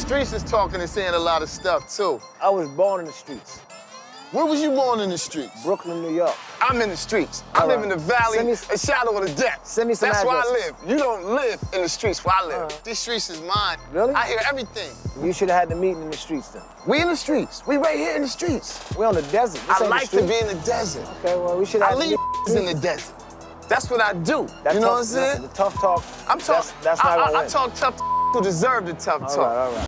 streets is talking and saying a lot of stuff, too. I was born in the streets. Where was you born in the streets? Brooklyn, New York. I'm in the streets. I right. live in the valley, Send me- a shadow of the death. Send me some That's where I live. You don't live in the streets where I live. All right. These streets is mine. Really? I hear everything. You should have had the meeting in the streets then. We in the streets. We right here in the streets. We on the desert. This I like to be in the desert. Okay, well, we should I leave leave in the desert. That's what I do. That you know tough, what I'm saying? The tough talk. I'm talking. That's, that's I, gonna I, I talk tough who deserve the tough All talk. right, all right.